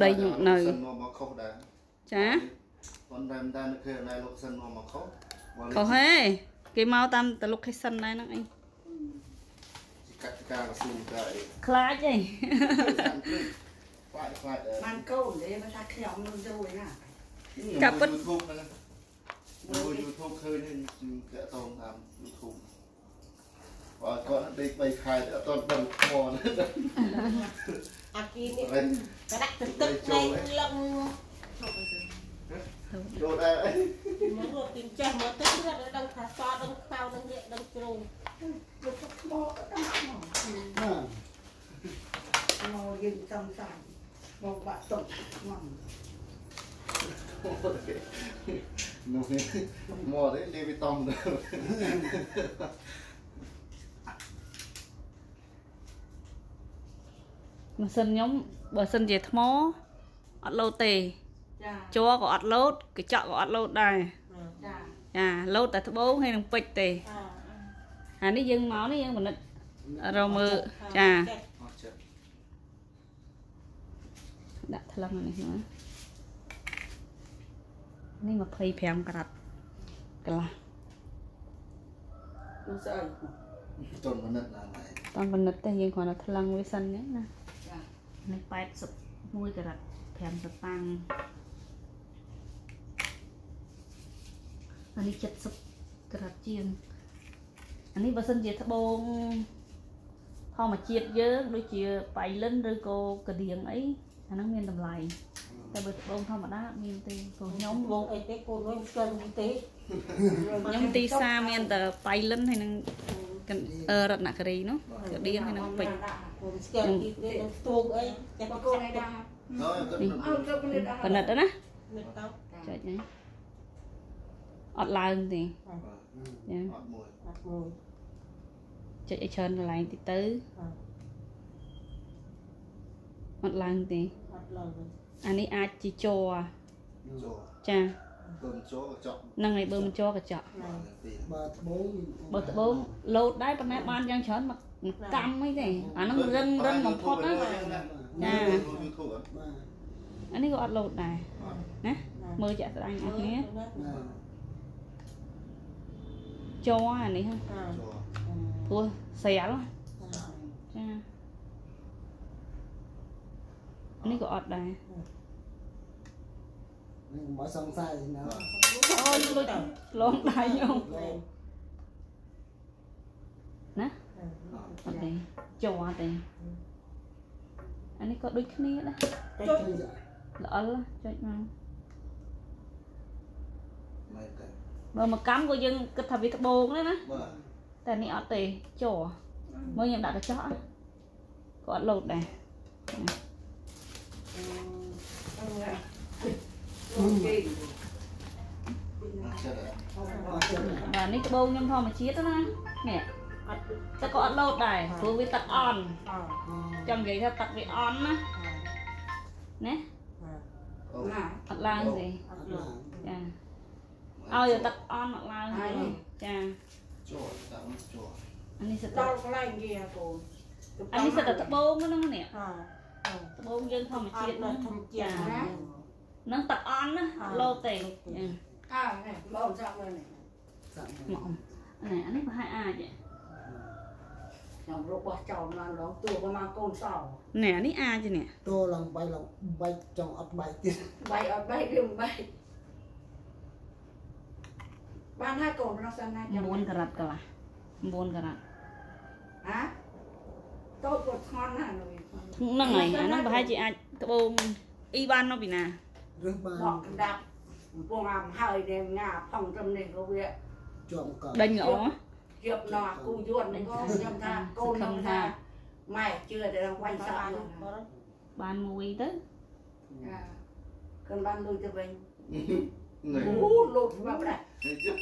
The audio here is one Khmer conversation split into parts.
ប្តីខ្ញុំនៅសិនមកមកខុសដែរចាប៉ុន្តែមិនតែនឹកឃើញណែលោកសិនមកមកខុសបើខុសហេគេមកតាមត location ដែរហ្នឹងអីជីកាត់ការកស៊ូការអីខ្លាចអីខ្លាចខ្លាចអឺបានកូនទេបើថាខ្ញុំនឹងជួយណាកាប់ពិត YouTube ហ្នឹងមើល YouTube ឃើញនេះតាក់តងតាម YouTube បើ គាត់ដេក3ខែអត់តដឹងថ្មណាអាគីនេះក៏ដាក់ទឹកទឹកណែលឹងចូលដែរអីមើលរត់ទីចេះមើលទឹករត់ដឹងថាសដឹងខ្វៅដឹងរៀកដឹងជ្រុងយកទឹកថ្មក៏ដឹងថ្មមកយើងសំសាយមកបាក់តុកមកនោះនេះមកទេលេវីតំទៅ ម៉ាស៊ីនខ្ញុំបើសិនជាថ្មអត់លោតទេចាជ័រក៏អត់លោតកញ្ចក់ក៏អត់លោតដែរចាចាលោតតែត្បូងហើយនឹងពេជ្រទេអអានេះយើងមកនេះយើងពិនិត្យរកមើលចាអត់ចិត្តដាក់ថ្លឹងនេះមកនេះ25ក្រាត់កន្លះនោះស្អីចុនមនិតណាស់ហើយតាមពិនិត្យទេយើងគ្រាន់តែថ្លឹងវាសិនអញ្ចឹងណាចា នេះ81ក្រាត់5សតាំងអានេះ70ក្រាត់ជាងអានេះបើសិនជាត្បូងធម្មជាតិយើងដូចជាបៃលិនឬក៏កដៀងអីអាហ្នឹងមានតម្លៃតែបើត្បូងធម្មតាអត់មានទេព្រោះខ្ញុំវងអីទេកូនវិញស្គាល់ទេខ្ញុំទីផ្សារមានតែបៃលិនហើយនឹងកណ្អឺរតនគិរីនោះកដៀងហើយនឹងពេជ្រកូន ស្គាល់ទីទេនឹងស្ទូកអីតែកូនឯដាហើយគាត់អត់ទៅគិតអស់ប៉និតទៅណានឹកទៅចុចណាអត់ឡើងទេចាអត់មួយអត់មួយចុចឲ្យច្រើនកន្លែងតិចទៅអត់ឡើងទេអត់ឡើងវិញអានេះអាចជាជ័រចូ លចាទៅចូលចប់ហ្នឹងហើយបើមិនជ័រក៏ចក់បាទទីបើត្បូងបើត្បូងលោតដែរប៉ុន្តែបានយ៉ាងច្រើនមកកម្មអីទេអាហ្នឹងរឹងរឹងបំផុតណាចា YouTube អត់បាទអានេះក៏អត់លោតដែរណាមើលចាក់ស្ដាយអស់គ្នាបាទជ័រអានេះហ្នឹងអើចូលព្រោះស្រាលចាអានេះក៏អត់ដែរ នេះមកសង្ស័យណាអូយលុចលងដៃខ្ញុំណាអត់ទេជ័រទេអានេះក៏ដូចគ្នាដែរចុចល្អិលចុចមកមិនទេបើមកកម្មក៏យើងគិតថាវាត្បូងដែរណាបាទតែនេះអត់ទេជ័រមើលខ្ញុំដាក់កញ្ចក់ណាក៏អត់លោតដែរអូ បាទនេះត្បូងខ្ញុំធម្មជាតិណានេះអត់ទឹកក៏អត់លោតដែរព្រោះវាទឹកអន់អើចង់និយាយថាទឹកវាអន់ណាណាអូណាអត់ឡើងទេអត់ឡាឡើងចាឲ្យទឹកអន់អត់ឡើងទេចាចូលតាមចូលអានេះសិតតតែល់កន្លែងវាកូនអានេះសិតតែត្បូងហ្នឹងនេះអើត្បូងយើងធម្មអជាតិត់ហ្នឹងធម្មជាតិណាហ្នឹងទឹកអន់ណាអត់លោតទេចាអើនេះបងចាប់មើលនេះសាក់មកនេះអានេះប្រហែលអាចខ្ញុំរបស់ចោលណាស់ឡងទួប្រហែលកូនសោនេះអានេះអាចនេះតោឡើងបៃឡើងបែកចង់អត់បែកទៀតបាយអត់បាយវាមិនបាយបានហើយកូនរបស់សិនណាចាំ9ការ៉ាត់កន្លះ9ការ៉ាត់ហ៎តូចគាត់ស្ងន់ណាស់នោះហ្នឹងហើយអាហ្នឹងប្រហែលជាអាចត្បូងអ៊ីវ៉ាន់មកពីណា ឬបានបកកណ្ដាប់ពងអាមហើយដែលងាផងត្រឹមនេះក៏វាជាប់កណ្ដេញល្អជាប់ណោះគូយួននេះក៏ខ្ញុំថាកូនខ្ញុំថាម៉ែជឿតែវាញ់សាក់នោះបានមួយទៅចាកូនបានលុយទៅវិញនេះអូលូតមកដែរនេះជិះ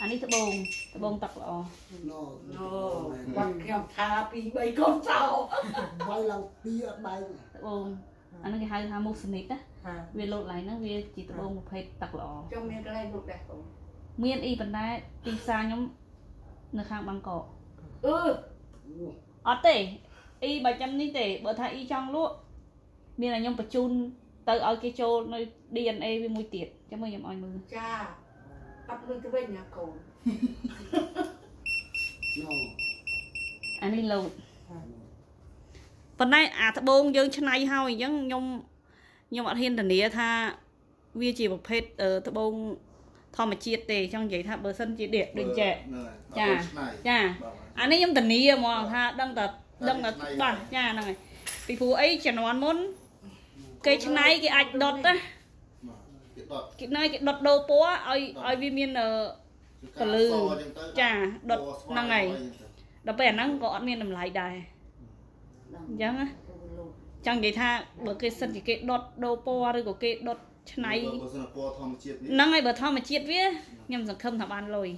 អអានេះត្បូងត្បូងទឹកល្អណូអូបាត់ខ្ញុំថាពី3កូនសោវាយឡើងពីអត់បែកត្បូងអានេះគេហៅថាមូសនិកណាហា វាលោតឡើងហ្នឹងវាជាត្បូងប្រភេទទឹកល្អចុះមានកន្លែងលុបដែរកូនមានអីប៉ុន្តែទីផ្សារខ្ញុំនៅខាងបាងកកអឺអត់ទេអ៊ីបើចាំនេះទេបើថាអ៊ីចង់លក់មានតែខ្ញុំបញ្ជូនទៅឲ្យគេចូលនៅ DNA វាមួយទៀតចាំមើលខ្ញុំឲ្យមើលចាអត់លុយទៅវិញណាកូនណូអានេះលោតប៉ុន្តែអាត្បូងយើងឆ្នៃហើយអញ្ចឹងខ្ញុំ ខ្ញុំអត់ហ៊ានធានាថាវាជាប្រភេទអឺត្បូងធម្មជាតិទេចង់និយាយថាបើសិនជាដូចដូចចេះចាចាអានេះខ្ញុំធានាហ្មងថាដឹងតែដឹងតែច្បាស់ចាហ្នឹងហើយពីព្រោះអីជំនាន់មុនគេឆ្នៃគេអាចដុតណាគេដុតគេណៃគេដុតដូរពណ៌ឲ្យឲ្យវាមានអឺពលឺចាដុតហ្នឹងហើយដល់ពេលអាហ្នឹងក៏អត់មានតម្លៃដែរអញ្ចឹងណា ចង់និយាយថាបើគេសិនជាគេដុតដូរពណ៌ឬក៏គេដុតឆ្នៃបើសិនពណ៌ធម្មជាតិនេះហ្នឹងហើយបើធម្មជាតិវាខ្ញុំសង្ឃឹមថាបានលុយ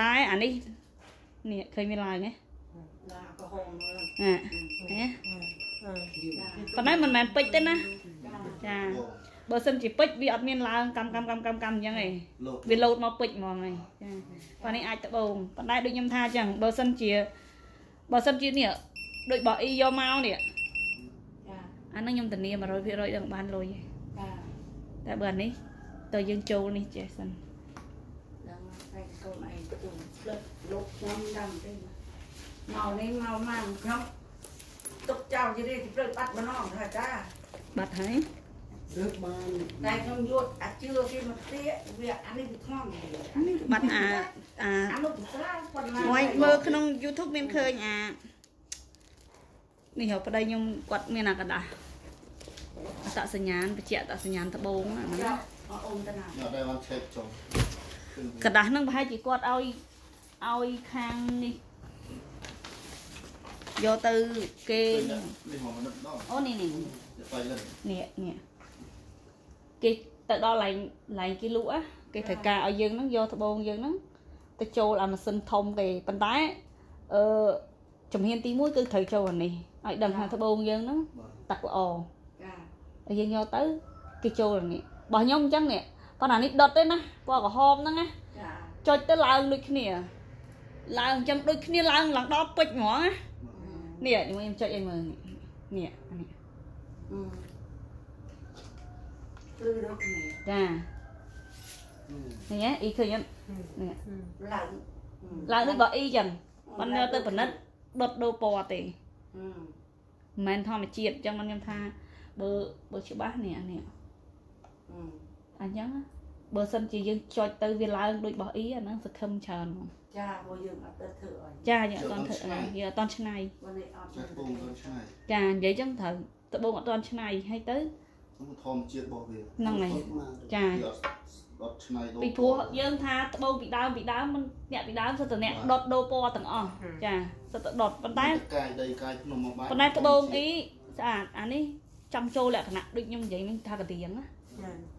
តែអានេះនេះឃើញមានឡើងទេឡាក៏ហងមើលណាណាប៉ុន្តែមិនមែនពេជ្រទេណាចាបើសិនជាពេជ្រវាអត់មានឡើងកម្មកម្មកម្មកម្មកម្មអញ្ចឹងឯងលោកវាលោតមកពេជ្រហ្មងហើយចាប៉ុន្តែនេះអាចត្បូងប៉ុន្តែដូចខ្ញុំថាអញ្ចឹងបើសិនជាបើសិនជានេះដូចបោះអ៊ីយកមកនេះចា អាហ្នឹងខ្ញុំធានា100%ដឹងបានលុយហើយចាតែបើអានេះតើយើងចូលនេះចេះសិនដល់តែកូនឯងទៅផ្លឹកលុបខ្ញុំដឹងទេមកនេះមកមកខ្ញុំទុកចោលជារៀងព្រឹកបាត់ម្ដងថាចាបាត់ហើយរើសបានតែខ្ញុំយត់អាជឿគេមកទៀវាអានេះវាថ្ងអានេះបាត់អាអាអានោះស្រាលប៉ុណ្ណាមួយមើលក្នុង YouTube មានឃើញអា នេះប្តីខ្ញុំគាត់មានអាកដាស់អតសញ្ញាណបច្ចៈអតសញ្ញាណត្បូងហ្នឹងអូនតាណាអត់ដែរបានឆេបចុះកដាស់ហ្នឹងប្រហែលជាគាត់ឲ្យឲ្យខាងនេះយកទៅគេនេះមកមិនដល់អូនេះនេះនេះនេះគេទៅដល់ឡែងឡែងគេលក់គេត្រូវការឲ្យយើងហ្នឹងយកត្បូងយើងហ្នឹងទៅចូលអាម៉ាស៊ីនធំគេប៉ុន្តែអឺ ជំហានទី1គឺត្រូវចូលអានេះឲ្យដឹងថាត្បូងយើងហ្នឹងបាទទឹកល្អចាហើយយើងយកទៅគេចូលអានេះរបស់ខ្ញុំអញ្ចឹងនេះប៉ុន្តែអានេះដុតទេណាពណ៌ក្រហមហ្នឹងណាចាចុចទៅឡើងដូចគ្នាឡើងអញ្ចឹងដូចគ្នាឡើងឡើងដល់ពេជ្រហ្មងណានេះខ្ញុំចុចឲ្យមើលនេះនេះអានេះអឺគឺដូចនេះចានេះអ៊ីឃើញអត់នេះឡើងឡើងដូចបើអ៊ីចឹងមិនយកទៅផលិត ដុតដូរពណ៌ទេអឺមិនមែនធម្មជាតិអញ្ចឹងមិនខ្ញុំថាបើបើច្បាស់នេះអានេះអឺអញ្ចឹងណាបើសិនជាយើងចុចទៅវាឡើងដូចរបស់អ៊ីអាហ្នឹងសង្ឃឹមច្រើនហ្មងចាព្រោះយើងអត់ទៅធ្វើអីចាយើងអត់តន់ធ្វើអីយើងអត់តន់ឆ្នៃបើនេះអត់ឆែកពងទៅឆ្ងាយចានិយាយចឹងត្រូវត្បូងអត់តន់ឆ្នៃហើយទៅនោះធម្មជាតិរបស់វាហ្នឹងហើយចា វាអត់អត់ឆ្នៃដូរពីព្រោះយើងថាត្បូងពីដើមពីដើមមិនអ្នកពីដើមសិតតែអ្នកដុតដូរពណ៌ទាំងអស់ចាសិតតែដុតប៉ុន្តែកាយដីកាយភ្នំមកបាយប៉ុន្តែត្បូងអ៊ីស្អាតអានេះចង់ចូលលក្ខណៈដូចខ្ញុំនិយាយមិញថាកដៀងណា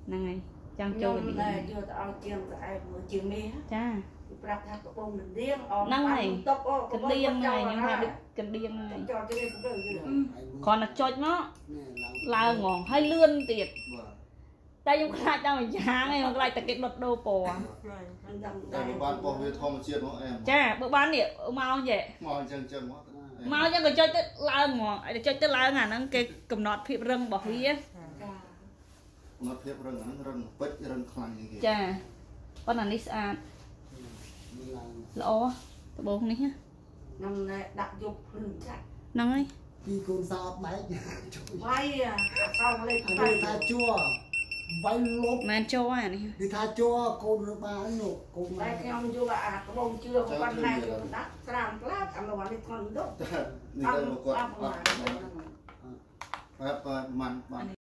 ហ្នឹងហើយចង់ជចូលល់កដៀងតែយកទៅឲ្យជាងទៅឯងមើលជាងមេចាគេប្រាប់ថាកំពុងនឹងដៀងអនហ្នឹងហើយតុកអូកដៀងហ្នឹងហើយខ្ញុំថាដូចកដៀងហ្នឹងហើយចោលទៅទៅទៅគ្រាន់តែចុចមកឡើងហ្មងហើយលឿនទៀតបាទ តែខ្ញុំខ្លាចដល់មួយយ៉ាងឯងខ្ញុំខ្លាចតែគេដុតដូរពណ៌ហ្នឹងដឹងតែបើបានរបស់វាធម្មជាតិមកអែមចាបើបាននេះមកចេះមកអញ្ចឹងអញ្ចឹងមកមកចឹងក៏ចុចទៅឡើងហ្មងហើយចុចទៅឡើងអាហ្នឹងគេកំណត់ភាពរឹងរបស់វាចាមកភាពរឹងហ្នឹងរឹងពេជ្ររឹងខ្លាំងជាងគេចាប៉ុន្តែនេះស្អាតល្អដបូងនេះណាហ្នឹងណែដាក់យកភ្លឺចាច់ហ្នឹងហើយពីកូនសោតបែកជួយវាយអាសងលេខអាបានេះយថាជួ វាយលុបមិនមែនចូលអានេះនេះថាជួកូនរបាលនោះកូនតែម៉ែខ្ញុំយកអាក្បូងជឿគាត់ណែយកដាក់ស្រាមផ្លាតអាមកនេះធន់ទៅនេះទៅមកគាត់អត់បាទបាទប្រហែលប្រហែលបានបាន